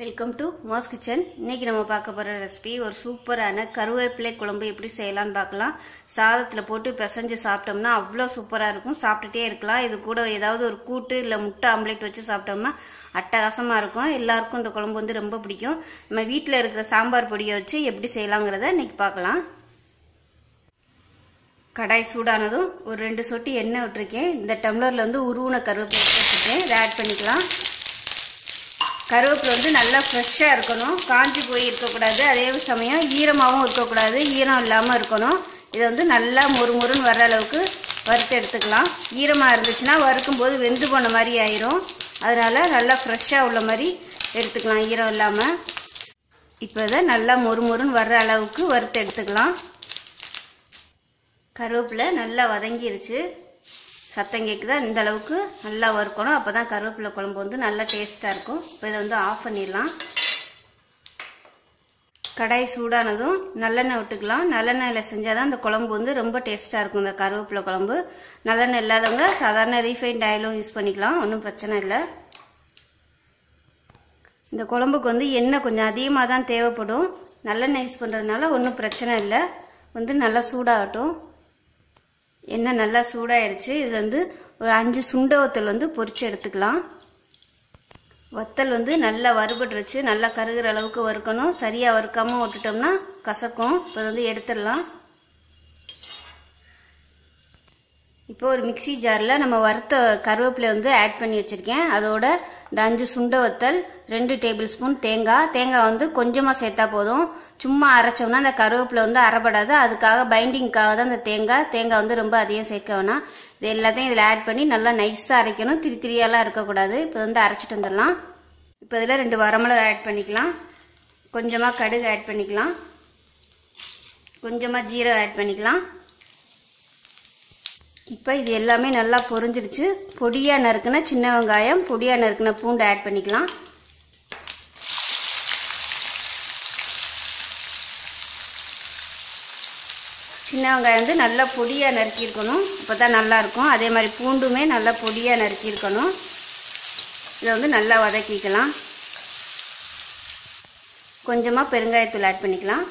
Welcome to mass kitchen இன்னைக்கு நம்ம பார்க்க போகிற ரெசிபி ஒரு சூப்பரான கருவேப்பிலை குழம்பு எப்படி செய்யலான்னு பார்க்கலாம். சாதத்தில் போட்டு பிசைஞ்சு சாப்பிட்டோம்னா அவ்வளோ சூப்பராக இருக்கும். சாப்பிட்டுட்டே இருக்கலாம். இது கூட ஏதாவது ஒரு கூட்டு இல்லை முட்டை ஆம்லேட் வச்சு சாப்பிட்டோம்னா அட்டகாசமாக இருக்கும். எல்லாருக்கும் இந்த குழம்பு வந்து ரொம்ப பிடிக்கும். நம்ம வீட்டில் இருக்கிற சாம்பார் பொடியை வச்சு எப்படி செய்யலாங்கிறத இன்றைக்கி பார்க்கலாம். கடாய் சூடானதும் ஒரு ரெண்டு சொட்டி எண்ணெய் விட்டுருக்கேன். இந்த டம்ளரில் வந்து உருவன கருவேப்பிலை வச்சுருக்கேன். இதை ஆட் பண்ணிக்கலாம். கருவேப்பிலை வந்து நல்லா ஃப்ரெஷ்ஷாக இருக்கணும். காஞ்சி போய் இருக்கக்கூடாது. அதே சமயம் ஈரமாகவும் இருக்கக்கூடாது. ஈரம் இல்லாமல் இருக்கணும். இதை வந்து நல்லா மொறு மொறுன்னு வர அளவுக்கு வறுத்து எடுத்துக்கலாம். ஈரமாக இருந்துச்சுன்னா வறுக்கும் போது வெந்து போன மாதிரி ஆயிரும். அதனால் நல்லா ஃப்ரெஷ்ஷாக உள்ள மாதிரி எடுத்துக்கலாம். ஈரம் இல்லாமல் இப்போ இதை நல்லா மொறு மொறுன்னு வர்ற அளவுக்கு வறுத்து எடுத்துக்கலாம். கருவேப்பிலை நல்லா வதங்கிருச்சு. சத்தம் கேட்குதா இந்த அளவுக்கு நல்லா வறுக்கணும். அப்போ தான் கருவேப்பிலை குழம்பு வந்து நல்லா டேஸ்ட்டாக இருக்கும். இப்போ இதை வந்து ஆஃப் பண்ணிடலாம். கடாய் சூடானதும் நல்லெண்ணெய் விட்டுக்கலாம். நல்லெண்ணெயில் செஞ்சால் தான் அந்த குழம்பு வந்து ரொம்ப டேஸ்ட்டாக இருக்கும் இந்த கருவேப்பிலை குழம்பு. நல்லெண்ணெய் இல்லாதவங்க சாதாரண ரீஃபைண்ட் ஆயிலும் யூஸ் பண்ணிக்கலாம். ஒன்றும் பிரச்சனை இல்லை. இந்த குழம்புக்கு வந்து எண்ணெய் கொஞ்சம் அதிகமாக தான் தேவைப்படும். நல்லெண்ணெய் யூஸ் பண்ணுறதுனால ஒன்றும் பிரச்சனை இல்லை. வந்து நல்லா சூடாகட்டும். எண்ணெய் நல்லா சூடாயிருச்சு. இது வந்து ஒரு அஞ்சு சுண்ட வத்தல் வந்து பொறிச்சு எடுத்துக்கலாம். வத்தல் வந்து நல்லா வறுபட்டுருச்சு. நல்லா கருகிற அளவுக்கு வறுக்கணும். சரியாக வறுக்காமல் விட்டுட்டோம்னா கசக்கும். இப்போ வந்து எடுத்துடலாம். இப்போ ஒரு மிக்சி ஜாரில் நம்ம வறுத்த கருவேப்பிலை வந்து ஆட் பண்ணி வச்சுருக்கேன். அதோட இந்த அஞ்சு சுண்டை வத்தல் ரெண்டு டேபிள் ஸ்பூன் தேங்காய். தேங்காய் வந்து கொஞ்சமாக சேர்த்தா போதும். சும்மா அரைச்சோம்னா அந்த கருவேப்பிலை வந்து அரைப்படாது. அதுக்காக பைண்டிங்க்காக தான் அந்த தேங்காய். தேங்காய் வந்து ரொம்ப அதிகம் சேர்க்க வேணாம். இது எல்லாத்தையும் இதில் ஆட் பண்ணி நல்லா நைஸாக அரைக்கணும். திரி திரியாலாம் இருக்கக்கூடாது. இப்போ வந்து அரைச்சிட்டு வந்துடலாம். இப்போ இதில் ரெண்டு வரமிளகா ஆட் பண்ணிக்கலாம். கொஞ்சமாக கடுகு ஆட் பண்ணிக்கலாம். கொஞ்சமாக ஜீரகம் ஆட் பண்ணிக்கலாம். இப்போ இது எல்லாமே நல்லா பொரிஞ்சிருச்சு. பொடியாக நறுக்குன சின்ன வெங்காயம் பொடியாக நறுக்குன பூண்டு ஆட் பண்ணிக்கலாம். சின்ன வெங்காயம் வந்து நல்லா பொடியாக நறுக்கியிருக்கணும். இப்போ தான் நல்லாயிருக்கும். அதே மாதிரி பூண்டுமே நல்லா பொடியாக நறுக்கியிருக்கணும். இதை வந்து நல்லா வதக்கிக்கலாம். கொஞ்சமாக பெருங்காயத்தூள் ஆட் பண்ணிக்கலாம்.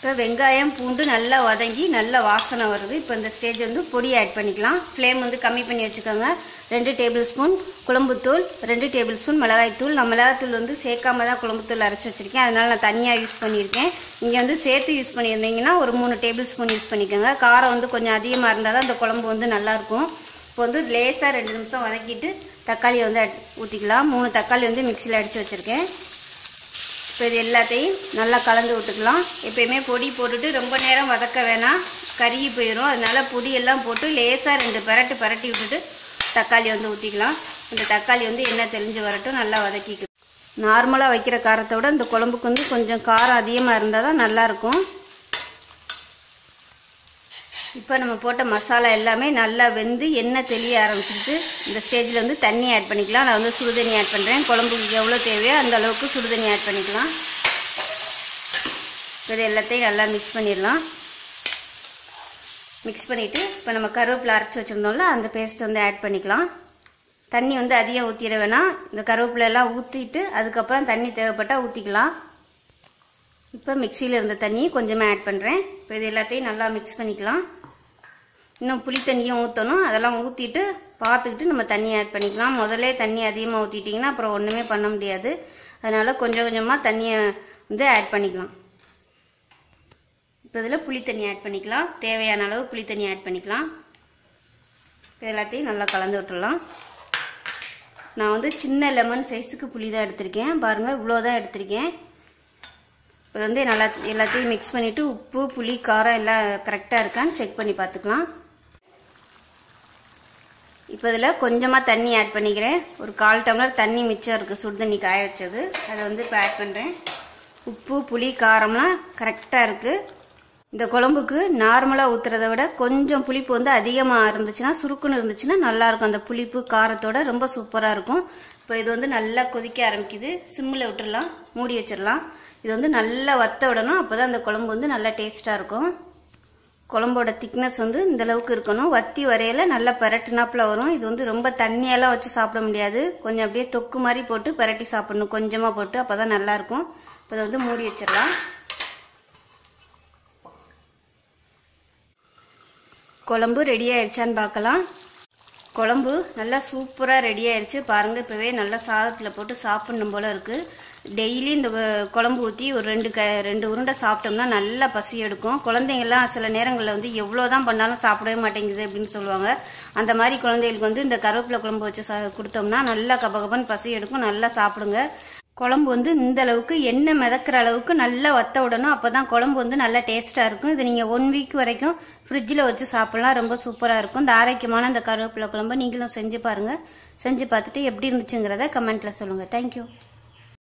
இப்போ வெங்காயம் பூண்டு நல்லா வதங்கி நல்ல வாசனை வருது. இப்போ இந்த ஸ்டேஜ் வந்து பொடி ஆட் பண்ணிக்கலாம். ஃப்ளேம் வந்து கம்மி பண்ணி வச்சுக்கோங்க. ரெண்டு டேபிள் ஸ்பூன் குழம்புத்தூள் ரெண்டு டேபிள் ஸ்பூன் மிளகாய்த்தூள் நான் மிளகாய்த்தூள் வந்து சேர்க்காம தான் குழம்புத்தூள் அரைச்சி வச்சுருக்கேன். அதனால் நான் தனியாக யூஸ் பண்ணியிருக்கேன். நீங்கள் வந்து சேர்த்து யூஸ் பண்ணியிருந்தீங்கன்னா ஒரு மூணு டேபிள் ஸ்பூன் யூஸ் பண்ணிக்கோங்க. காரம் வந்து கொஞ்சம் அதிகமாக இருந்தால் தான் அந்த குழம்பு வந்து நல்லாயிருக்கும் இப்போ வந்து லேசாக ரெண்டு நிமிஷம் வதக்கிட்டு தக்காளியை வந்து ஊற்றிக்கலாம் மூணு தக்காளி வந்து மிக்சியில் அடித்து வச்சுருக்கேன். இப்போ இது எல்லாத்தையும் நல்லா கலந்து விட்டுக்கலாம். எப்பயுமே பொடி போட்டுட்டு ரொம்ப நேரம் வதக்க வேணாம். கருகி போயிடும் அதனால பொடியெல்லாம் போட்டு லேசாக ரெண்டு பரட்டு பரட்டி விட்டுட்டு தக்காளி வந்து ஊற்றிக்கலாம் இந்த தக்காளி வந்து எண்ணெய் தெளிஞ்சு வரட்டும். நல்லா வதக்கிக்கலாம். நார்மலாக வைக்கிற காரத்தை விட இந்த குழம்புக்கு வந்து கொஞ்சம் காரம் அதிகமாக இருந்தால் தான் நல்லாயிருக்கும் இப்போ நம்ம போட்ட மசாலா எல்லாமே நல்லா வெந்து எண்ணெய் தெளிய ஆரம்பிச்சிருக்கு இந்த ஸ்டேஜில் வந்து தண்ணி ஆட் பண்ணிக்கலாம். நான் வந்து சுடுதண்ணி ஆட் பண்ணுறேன் குழம்புக்கு எவ்வளோ தேவையோ அந்த அளவுக்கு சுடுதண்ணி ஆட் பண்ணிக்கலாம். இது எல்லாத்தையும் நல்லா மிக்ஸ் பண்ணிடலாம். மிக்ஸ் பண்ணிவிட்டு இப்போ நம்ம கருவேப்பிலை அரைச்சி வச்சுருந்தோம்ல அந்த பேஸ்ட் வந்து ஆட் பண்ணிக்கலாம். தண்ணி வந்து அதிகம் ஊற்றிட வேணாம். இந்த கருவேப்பிலெல்லாம் ஊற்றிட்டு அதுக்கப்புறம் தண்ணி தேவைப்பட்டால் ஊற்றிக்கலாம் இப்போ மிக்சியில் இருந்த தண்ணியை கொஞ்சமாக ஆட் பண்ணுறேன் இப்போ இது எல்லாத்தையும் நல்லா மிக்ஸ் பண்ணிக்கலாம். இன்னும் புளி தண்ணியும் ஊற்றணும் அதெல்லாம் ஊற்றிட்டு பார்த்துக்கிட்டு நம்ம தண்ணி ஆட் பண்ணிக்கலாம். முதல்ல தண்ணி அதிகமாக ஊற்றிட்டிங்கன்னா அப்புறம் ஒன்றுமே பண்ண முடியாது. அதனால் கொஞ்சம் கொஞ்சமாக தண்ணியை வந்து ஆட் பண்ணிக்கலாம். இப்போ இதில் புளி தண்ணி ஆட் பண்ணிக்கலாம். தேவையான அளவு புளி தண்ணி ஆட் பண்ணிக்கலாம். எல்லாத்தையும் நல்லா கலந்து விட்டுடலாம். நான் வந்து சின்ன லெமன் சைஸுக்கு புளி தான் எடுத்திருக்கேன். பாருங்கள் இவ்வளோ தான் எடுத்திருக்கேன். இப்போ வந்து நல்லா எல்லாத்தையும் மிக்ஸ் பண்ணிவிட்டு உப்பு புளி காரம் எல்லாம் கரெக்டாக இருக்கான்னு செக் பண்ணி பார்த்துக்கலாம். இப்போ இதில் கொஞ்சமாக தண்ணி ஆட் பண்ணிக்கிறேன். ஒரு கால் டம்ளர் தண்ணி மிச்சம் இருக்குது சுடு தண்ணி காய வச்சது. அதை வந்து இப்போ ஆட் பண்ணுறேன் உப்பு புளி காரம்லாம் கரெக்டாக இருக்குது இந்த குழம்புக்கு நார்மலாக ஊற்றுறத விட கொஞ்சம் புளிப்பு வந்து அதிகமாக இருந்துச்சுன்னா சுருக்குன்னு இருந்துச்சுன்னா நல்லாயிருக்கும் அந்த புளிப்பு காரத்தோட ரொம்ப சூப்பராக இருக்கும். இப்போ இது வந்து நல்லா கொதிக்க ஆரம்பிக்குது. சிம்மில் விட்டுடலாம் மூடி வச்சிடலாம் இது வந்து நல்லா வத்த விடணும். அப்போ தான் அந்த குழம்பு வந்து நல்லா டேஸ்ட்டாக இருக்கும். குழம்போட திக்னஸ் வந்து இந்த அளவுக்கு இருக்கணும். வத்தி வரையில நல்லா பரட்டுனாப்புல வரும். இது வந்து ரொம்ப தண்ணியெல்லாம் வச்சு சாப்பிட முடியாது. கொஞ்சம் அப்படியே தொக்கு மாதிரி போட்டு பரட்டி சாப்பிடணும். கொஞ்சமாக போட்டு அப்போ தான் நல்லாயிருக்கும் இப்போ அதை வந்து மூடி வச்சிடலாம். குழம்பு ரெடி ஆயிடுச்சான்னு பார்க்கலாம். குழம்பு நல்லா சூப்பராக ரெடி ஆயிடுச்சு பாருங்கள் இப்போவே நல்லா சாதத்தில் போட்டு சாப்பிடணும் போல் இருக்குது டெய்லி இந்த குழம்பு ஊற்றி ஒரு ரெண்டு க ரெண்டு உருண்டை சாப்பிட்டோம்னா நல்லா பசி எடுக்கும். குழந்தைங்கள்லாம் சில நேரங்களில் வந்து எவ்வளோ தான் பண்ணாலும் சாப்பிடவே மாட்டேங்குது அப்படின்னு சொல்லுவாங்க. அந்த மாதிரி குழந்தைகளுக்கு வந்து இந்த கருவேப்பிலை குழம்பு வச்சு சா கொடுத்தோம்னா நல்லா கபகபன் பசி எடுக்கும். நல்லா சாப்பிடுங்க. குழம்பு வந்து இந்த அளவுக்கு எண்ணெய் மிதக்கிற அளவுக்கு நல்லா வத்த விடணும் அப்போ தான் குழம்பு வந்து நல்லா டேஸ்ட்டாக இருக்கும். இது நீங்கள் ஒன் வீக் வரைக்கும் ஃப்ரிட்ஜில் வச்சு சாப்பிட்லாம். ரொம்ப சூப்பராக இருக்கும். இந்த ஆரோக்கியமான இந்த கருவேப்பிலை குழம்பு நீங்களும் செஞ்சு பாருங்கள் செஞ்சு பார்த்துட்டு எப்படி இருந்துச்சுங்கிறத கமெண்ட்டில் சொல்லுங்கள் தேங்க்யூ